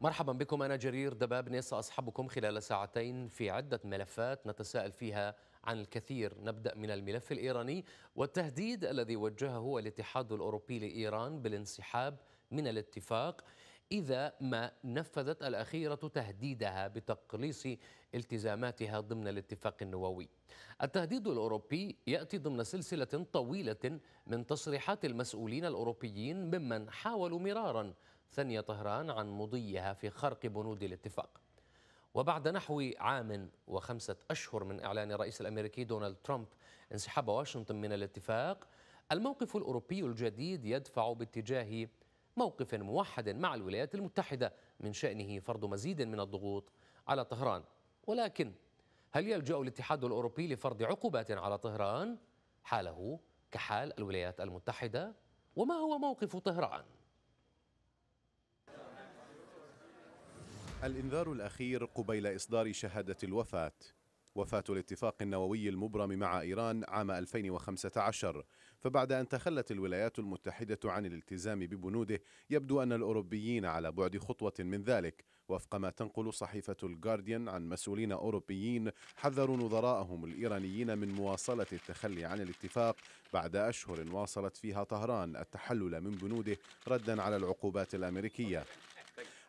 مرحبا بكم أنا جرير دبابني سأصحبكم خلال ساعتين في عدة ملفات نتساءل فيها عن الكثير. نبدأ من الملف الإيراني والتهديد الذي وجهه الاتحاد الأوروبي لإيران بالانسحاب من الاتفاق. إذا ما نفذت الأخيرة تهديدها بتقليص التزاماتها ضمن الاتفاق النووي. التهديد الأوروبي يأتي ضمن سلسلة طويلة من تصريحات المسؤولين الأوروبيين ممن حاولوا مرارا ثني طهران عن مضيها في خرق بنود الاتفاق. وبعد نحو عام وخمسة أشهر من إعلان الرئيس الأمريكي دونالد ترامب انسحاب واشنطن من الاتفاق الموقف الأوروبي الجديد يدفع باتجاه موقف موحد مع الولايات المتحدة من شأنه فرض مزيد من الضغوط على طهران. ولكن هل يلجأ الاتحاد الأوروبي لفرض عقوبات على طهران؟ حاله كحال الولايات المتحدة. وما هو موقف طهران؟ الإنذار الأخير قبيل إصدار شهادة الوفاة. وفاة الاتفاق النووي المبرم مع إيران عام 2015 فبعد أن تخلت الولايات المتحدة عن الالتزام ببنوده يبدو أن الأوروبيين على بعد خطوة من ذلك. وفق ما تنقل صحيفة الجارديان عن مسؤولين أوروبيين حذروا نظراءهم الإيرانيين من مواصلة التخلي عن الاتفاق. بعد أشهر واصلت فيها طهران التحلل من بنوده ردا على العقوبات الأمريكية.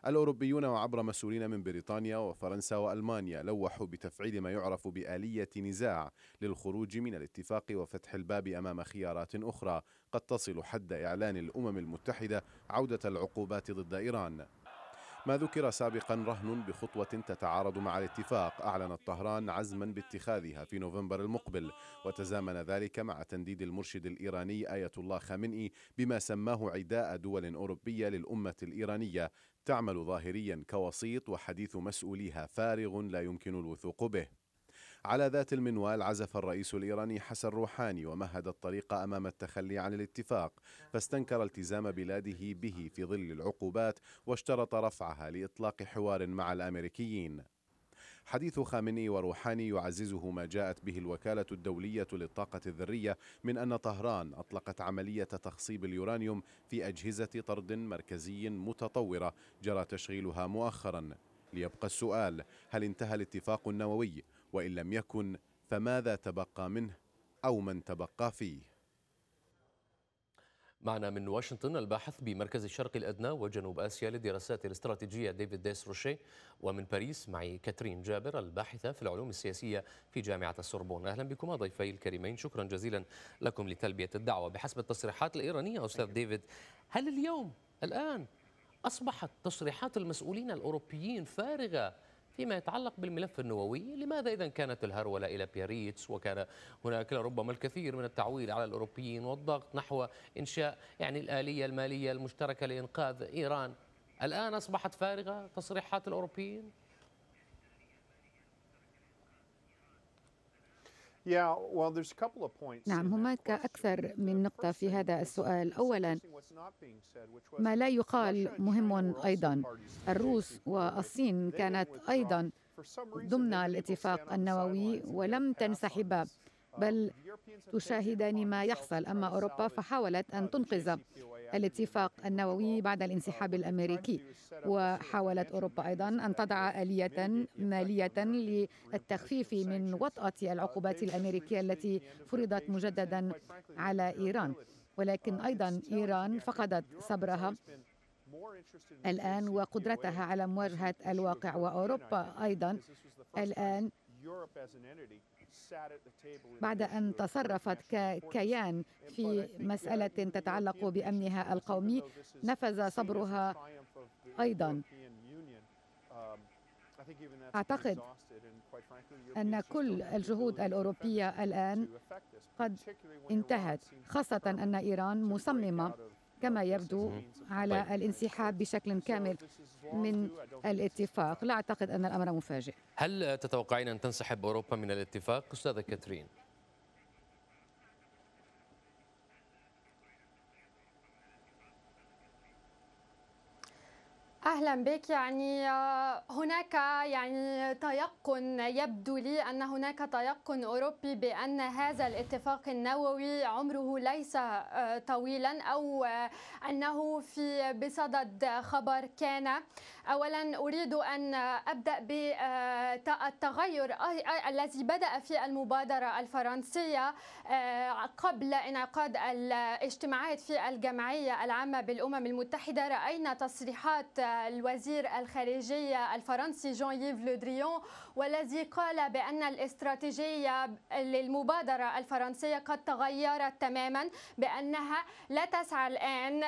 الأوروبيون وعبر مسؤولين من بريطانيا وفرنسا وألمانيا لوحوا بتفعيل ما يعرف بآلية نزاع للخروج من الاتفاق وفتح الباب أمام خيارات أخرى. قد تصل حد إعلان الأمم المتحدة عودة العقوبات ضد إيران. ما ذكر سابقا رهن بخطوة تتعارض مع الاتفاق. أعلنت طهران عزما باتخاذها في نوفمبر المقبل. وتزامن ذلك مع تنديد المرشد الإيراني آية الله خامنئي بما سماه عداء دول أوروبية للأمة الإيرانية. تعمل ظاهريا كوسيط وحديث مسؤوليها فارغ لا يمكن الوثوق به. على ذات المنوال عزف الرئيس الإيراني حسن روحاني ومهد الطريق أمام التخلي عن الاتفاق فاستنكر التزام بلاده به في ظل العقوبات واشترط رفعها لإطلاق حوار مع الأمريكيين. حديث خامنئي وروحاني يعززه ما جاءت به الوكالة الدولية للطاقة الذرية من أن طهران أطلقت عملية تخصيب اليورانيوم في أجهزة طرد مركزي متطورة جرى تشغيلها مؤخرا. ليبقى السؤال هل انتهى الاتفاق النووي؟ وإن لم يكن فماذا تبقى منه أو من تبقى فيه؟ معنا من واشنطن الباحث بمركز الشرق الأدنى وجنوب آسيا للدراسات الاستراتيجية ديفيد ديس روشي ومن باريس معي كاترين جابر الباحثة في العلوم السياسية في جامعة السوربون. أهلا بكما ضيفي الكريمين شكرا جزيلا لكم لتلبية الدعوة. بحسب التصريحات الإيرانية أستاذ ديفيد هل اليوم الآن أصبحت تصريحات المسؤولين الأوروبيين فارغة فيما يتعلق بالملف النووي لماذا إذا كانت الهرولة إلى بياريتس وكان هناك ربما الكثير من التعويل على الأوروبيين والضغط نحو إنشاء يعني الآلية المالية المشتركة لإنقاذ إيران. الآن أصبحت فارغة تصريحات الأوروبيين؟ نعم هناك أكثر من نقطة في هذا السؤال. أولا ما لا يقال مهم أيضا. الروس والصين كانت أيضا ضمن الاتفاق النووي ولم تنسحبا بل تشاهدان ما يحصل أما أوروبا فحاولت أن تنقذ الاتفاق النووي بعد الانسحاب الأمريكي وحاولت أوروبا أيضا أن تضع آلية مالية للتخفيف من وطأة العقوبات الأمريكية التي فرضت مجددا على إيران. ولكن أيضا إيران فقدت صبرها الآن وقدرتها على مواجهة الواقع وأوروبا أيضا الآن بعد أن تصرفت ككيان في مسألة تتعلق بأمنها القومي نفذ صبرها أيضا. أعتقد أن كل الجهود الأوروبية الآن قد انتهت خاصة أن إيران مصممة كما يبدو على طيب. الانسحاب بشكل كامل من الاتفاق لا أعتقد أن الأمر مفاجئ هل تتوقعين أن تنسحب أوروبا من الاتفاق أستاذة كاترين؟ أهلا بك. يعني آه، هناك يعني تيقن يبدو لي أن هناك تيقن أوروبي بأن هذا الاتفاق النووي عمره ليس آه، طويلا أو آه، أنه في بصدد خبر كان. اولا أريد أن أبدأ بالتغير الذي بدأ في المبادرة الفرنسية قبل انعقاد الاجتماعات في الجمعية العامة بالأمم المتحدة. رأينا تصريحات الوزير الخارجية الفرنسي جون ييف لودريون والذي قال بأن الاستراتيجية للمبادرة الفرنسية قد تغيرت تماما بأنها لا تسعى الآن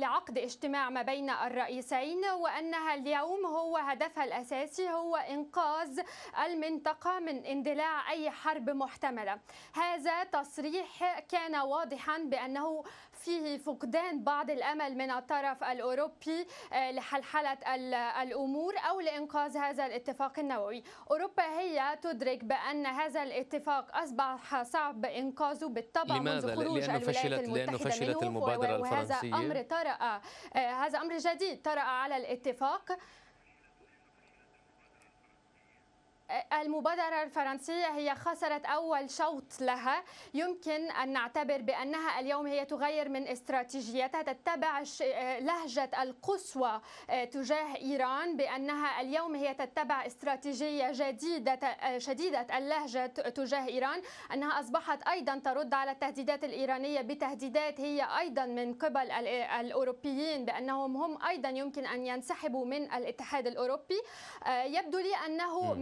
لعقد اجتماع ما بين الرئيسين وأنها اليوم هو هدفها الأساسي هو إنقاذ المنطقة من اندلاع أي حرب محتملة. هذا تصريح كان واضحا بأنه فيه فقدان بعض الأمل من الطرف الأوروبي. آه، لحلحلة الأمور أو لإنقاذ هذا الاتفاق النووي. أوروبا هي تدرك بأن هذا الاتفاق أصبح صعب إنقاذه بالطبع لماذا؟ منذ خروج لأنه فشلت لأنه فشلت المبادرة الفرنسية؟ وهذا أمر طرأ آه، هذا أمر جديد طرأ على الاتفاق. المبادرة الفرنسية هي خسرت أول شوط لها. يمكن أن نعتبر بأنها اليوم هي تغير من استراتيجيتها تتبع لهجة القسوة آه، تجاه إيران بأنها اليوم هي تتبع استراتيجية جديدة آه، شديدة اللهجة تجاه إيران. أنها أصبحت أيضا ترد على التهديدات الإيرانية. بتهديدات هي أيضا من قبل الأوروبيين بأنهم هم أيضا يمكن أن ينسحبوا من الاتحاد الأوروبي. آه، يبدو لي أنه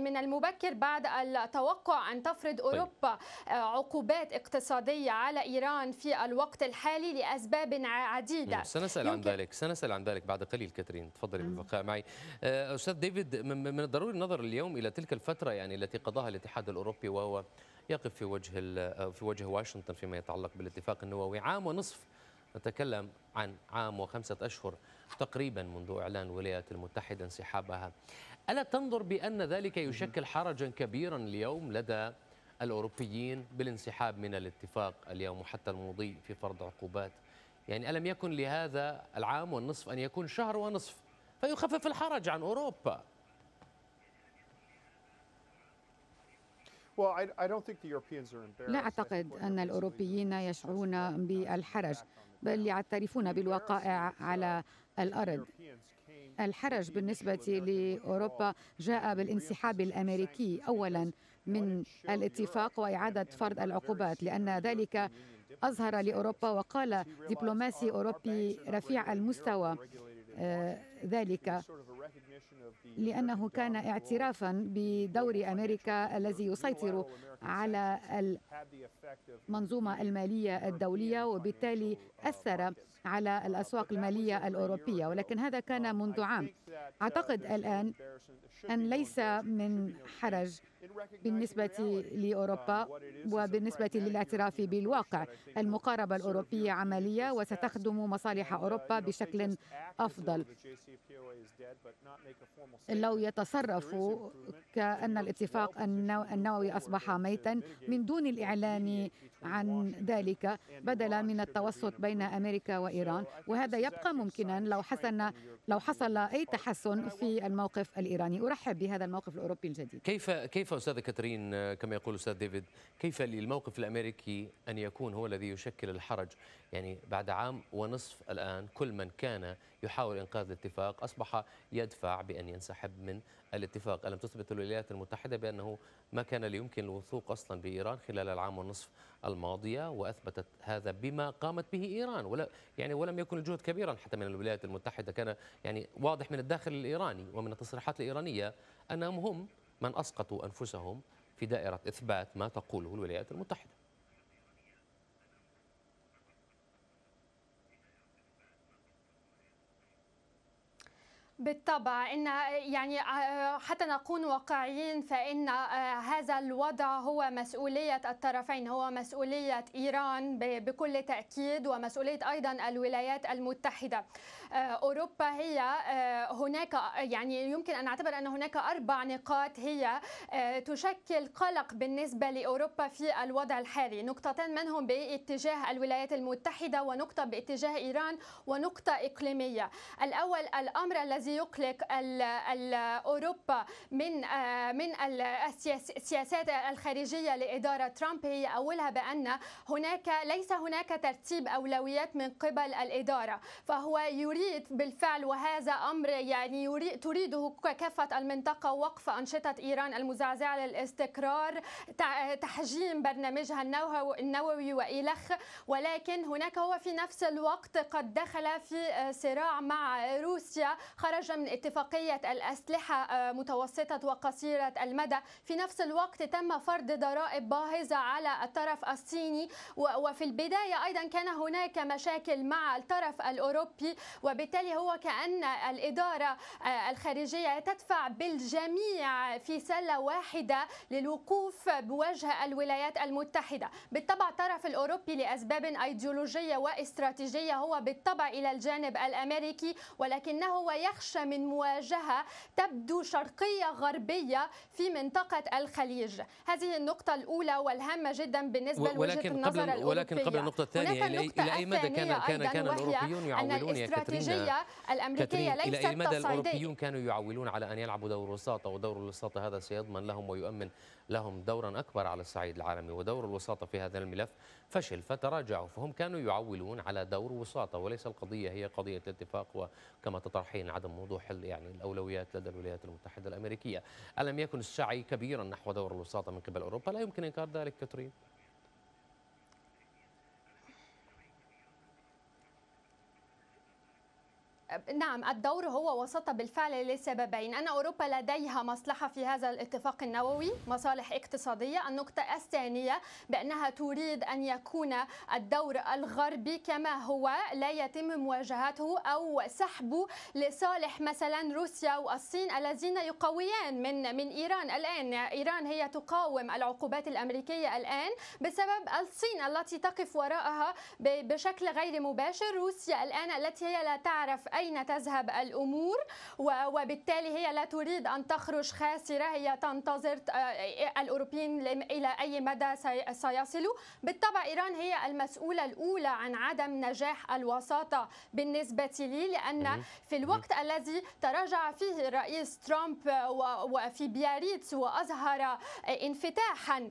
من المبكر بعد التوقع أن تفرض طيب. أوروبا آه، عقوبات اقتصادية على إيران في الوقت الحالي لأسباب عديدة. سنسأل عن ذلك سنسأل عن ذلك بعد قليل كاترين تفضلي بالبقاء معي. آه، أستاذ ديفيد من الضروري النظر اليوم إلى تلك الفترة يعني التي قضاها الاتحاد الأوروبي وهو يقف في وجه آه، في وجه واشنطن فيما يتعلق بالاتفاق النووي. عام ونصف نتكلم عن عام وخمسة أشهر تقريبا منذ إعلان الولايات المتحدة انسحابها. ألا تنظر بأن ذلك يشكل حرجا كبيرا اليوم لدى الأوروبيين بالانسحاب من الاتفاق اليوم وحتى المضي في فرض عقوبات؟ يعني ألم يكن لهذا العام والنصف أن يكون شهر ونصف فيخفف الحرج عن أوروبا؟ لا أعتقد أن الأوروبيين يشعرون بالحرج بل يعترفون بالوقائع على الأرض. الحرج بالنسبة لأوروبا جاء بالانسحاب الأمريكي أولا من الاتفاق وإعادة فرض العقوبات لأن ذلك أظهر لأوروبا وقال دبلوماسي أوروبي رفيع المستوى. آه، ذلك لأنه كان اعترافا بدور أمريكا الذي يسيطر على المنظومة المالية الدولية وبالتالي أثر على الأسواق المالية الأوروبية. ولكن هذا كان منذ عام. أعتقد الآن أن ليس من حرج بالنسبة لأوروبا وبالنسبة للاعتراف بالواقع المقاربة الأوروبية عملية وستخدم مصالح أوروبا بشكل أفضل. لو يتصرفوا كأن الاتفاق النووي أصبح ميتا من دون الإعلان عن ذلك بدلا من التوسط بين أمريكا وإيران وهذا يبقى ممكنا لو حسن لو حصل أي تحسن في الموقف الإيراني. أرحب بهذا الموقف الأوروبي الجديد. كيف كيف أستاذة كاترين كما يقول أستاذ ديفيد كيف للموقف الأمريكي أن يكون هو الذي يشكل الحرج؟ يعني بعد عام ونصف الآن كل من كان يحاول إنقاذ الاتفاق أصبح يدفع بأن ينسحب من الاتفاق. ألم تثبت الولايات المتحدة بأنه ما كان ليمكن الوثوق أصلا بإيران خلال العام والنصف الماضية وأثبتت هذا بما قامت به إيران. ولا يعني ولم يكن الجهد كبيرا حتى من الولايات المتحدة. كان يعني واضح من الداخل الإيراني ومن التصريحات الإيرانية أنهم هم من أسقطوا أنفسهم في دائرة إثبات ما تقوله الولايات المتحدة. بالطبع. إن يعني آه، حتى نكون واقعيين فإن آه، هذا الوضع هو مسؤولية الطرفين. هو مسؤولية إيران بكل تأكيد ومسؤولية أيضا الولايات المتحدة. آه، أوروبا هي هناك يعني يمكن أن نعتبر أن هناك أربع نقاط هي تشكل قلق بالنسبة لأوروبا في الوضع الحالي. نقطتين منهم باتجاه الولايات المتحدة ونقطة باتجاه إيران ونقطة إقليمية. الأول الأمر الذي يقلق أوروبا من آه، من السياسات الخارجية لإدارة ترامب. هي أولها بأن هناك ليس هناك ترتيب أولويات من قبل الإدارة فهو يريد بالفعل وهذا أمر يعني يريد تريده كافة المنطقة وقف أنشطة إيران المزعزعة للاستقرار تحجيم برنامجها النووي والخ ولكن هناك هو في نفس الوقت قد دخل في صراع مع روسيا خرج من اتفاقية الأسلحة آه، متوسطة وقصيرة المدى. في نفس الوقت تم فرض ضرائب باهظة على الطرف الصيني. وفي البداية أيضا كان هناك مشاكل مع الطرف الأوروبي. وبالتالي هو كأن الإدارة آه، الخارجية تدفع بالجميع في سلة واحدة للوقوف بوجه الولايات المتحدة. بالطبع الطرف الأوروبي لأسباب أيديولوجية واستراتيجية هو بالطبع إلى الجانب الأمريكي ولكنه ويخشى من مواجهة تبدو شرقية غربية في منطقة الخليج. هذه النقطة الأولى والهامة جدا بالنسبة لوجهة النظر الأوروبية. ولكن قبل النقطة الثانية إلى أي مدى كان كان كان الأوروبيون يعولون يا كاترين الأمريكية ليست إلى أي مدى الأوروبيون كانوا يعولون على أن يلعبوا دور الوساطة؟ ودور الوساطة هذا سيضمن لهم ويؤمن لهم دورا أكبر على الصعيد العالمي. ودور الوساطة في هذا الملف فشل فتراجعوا فهم كانوا يعولون على دور وساطة وليس القضية هي قضية الاتفاق وكما تطرحين عدم وضوح يعني الأولويات لدى الولايات المتحدة الأمريكية. ألم يكن السعي كبيرا نحو دور الوساطة من قبل أوروبا؟ لا يمكن إنكار ذلك كاترين. نعم الدور هو وسط بالفعل لسببين. أن أوروبا لديها مصلحة في هذا الاتفاق النووي مصالح اقتصادية. النقطة الثانية بأنها تريد أن يكون الدور الغربي كما هو لا يتم مواجهته أو سحبه لصالح مثلا روسيا والصين الذين يقويان من من إيران الآن. إيران هي تقاوم العقوبات الأمريكية الآن بسبب الصين التي تقف وراءها بشكل غير مباشر. روسيا الآن التي هي لا تعرف أي أين تذهب الأمور؟ وبالتالي هي لا تريد أن تخرج خاسرة هي تنتظر آه، الأوروبيين إلى أي مدى سيصلوا؟ بالطبع إيران هي المسؤولة الأولى عن عدم نجاح الوساطة بالنسبة لي لأن في الوقت الذي تراجع فيه الرئيس ترامب وفي بياريتس وأظهر انفتاحا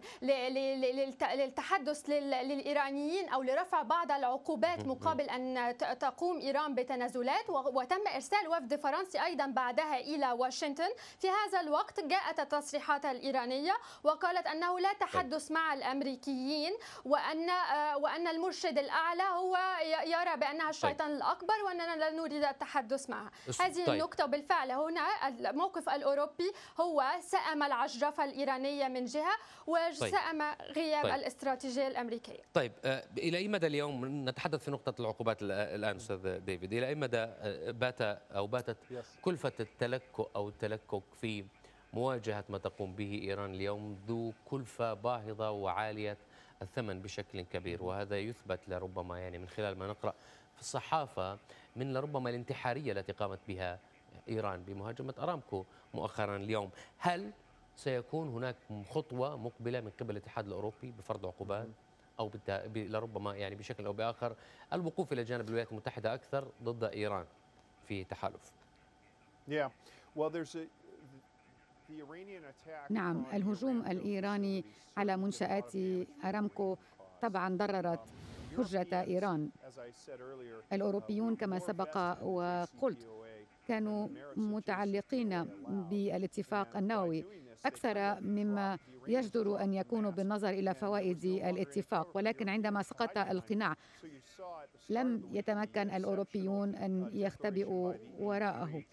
للتحدث للإيرانيين أو لرفع بعض العقوبات مقابل أن تقوم إيران بتنازلات وتم إرسال وفد فرنسي أيضا بعدها إلى واشنطن في هذا الوقت جاءت التصريحات الإيرانية وقالت أنه لا تحدث مع الأمريكيين وأن وأن المرشد الأعلى هو يرى بأنها الشيطان الأكبر وأننا لا نريد التحدث معها هذه طيب. النقطة بالفعل هنا الموقف الأوروبي هو سأم العجرفة الإيرانية من جهة وسأم طيب. غياب طيب. الاستراتيجية الأمريكية طيب آه، إلى أي مدى اليوم نتحدث في نقطة العقوبات الآن أستاذ ديفيد إلى أي مدى بات أو باتت كلفة التلكؤ أو التلكك في مواجهة ما تقوم به إيران اليوم ذو كلفة باهظة وعالية الثمن بشكل كبير. وهذا يثبت لربما يعني من خلال ما نقرأ في الصحافة من لربما الانتحارية التي قامت بها إيران بمهاجمة أرامكو مؤخرا اليوم. هل سيكون هناك خطوة مقبلة من قبل الاتحاد الأوروبي بفرض عقوبات أو لربما يعني بشكل أو بآخر الوقوف إلى جانب الولايات المتحدة أكثر ضد إيران؟ في تحالف. نعم الهجوم الإيراني على منشآت أرامكو طبعا ضررت حجة إيران. الأوروبيون كما سبق وقلت كانوا متعلقين بالاتفاق النووي. أكثر مما يجدر أن يكونوا بالنظر إلى فوائد الاتفاق ولكن عندما سقط القناع لم يتمكن الأوروبيون أن يختبئوا وراءه.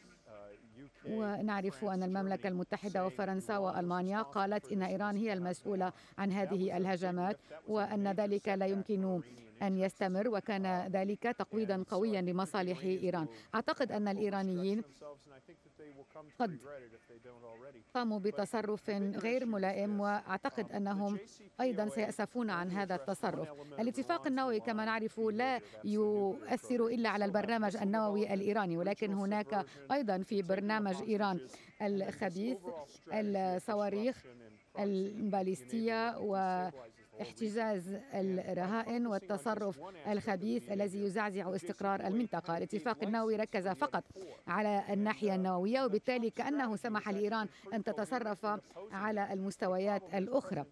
ونعرف أن المملكة المتحدة وفرنسا وألمانيا قالت إن إيران هي المسؤولة عن هذه الهجمات وأن ذلك لا يمكن أن يستمر وكان ذلك تقويضا قويا لمصالح إيران. أعتقد أن الإيرانيين قد قاموا بتصرف غير ملائم وأعتقد أنهم أيضا سيأسفون عن هذا التصرف. الاتفاق النووي كما نعرف لا يؤثر إلا على البرنامج النووي الإيراني ولكن هناك أيضا في برنامج إيران الخبيث الصواريخ الباليستية و احتجاز الرهائن والتصرف الخبيث الذي يزعزع استقرار المنطقة. الاتفاق النووي ركز فقط على الناحية النووية وبالتالي كأنه سمح لإيران أن تتصرف على المستويات الأخرى.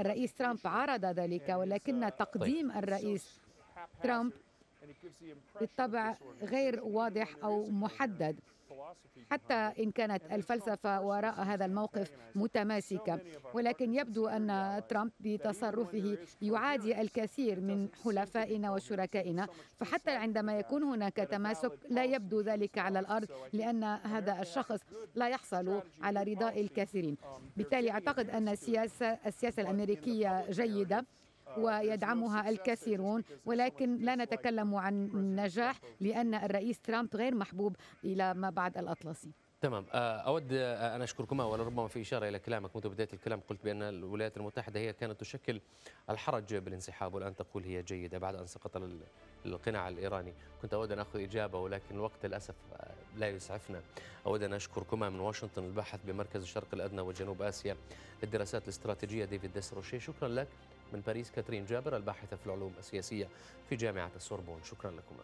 الرئيس ترامب عرض ذلك ولكن تقديم الرئيس ترامب بالطبع غير واضح أو محدد. حتى إن كانت الفلسفة وراء هذا الموقف متماسكة. ولكن يبدو أن ترامب بتصرفه يعادي الكثير من حلفائنا وشركائنا. فحتى عندما يكون هناك تماسك لا يبدو ذلك على الأرض لأن هذا الشخص لا يحصل على رضاء الكثيرين. بالتالي أعتقد أن السياسة, السياسة الأمريكية جيدة. ويدعمها الكثيرون ولكن لا نتكلم عن نجاح لأن الرئيس ترامب غير محبوب إلى ما بعد الأطلسي. تمام. أود أن أشكركما ولربما في إشارة إلى كلامك. منذ بداية الكلام قلت بأن الولايات المتحدة هي كانت تشكل الحرج بالانسحاب والآن تقول هي جيدة بعد أن سقط القناع الإيراني. كنت أود أن أخذ إجابة ولكن الوقت للأسف لا يسعفنا. أود أن أشكركما من واشنطن الباحث بمركز الشرق الأدنى وجنوب آسيا للدراسات الاستراتيجية ديفيد ديسروشي شكرا لك. من باريس كاترين جابر الباحثة في العلوم السياسية في جامعة السوربون. شكرا لكم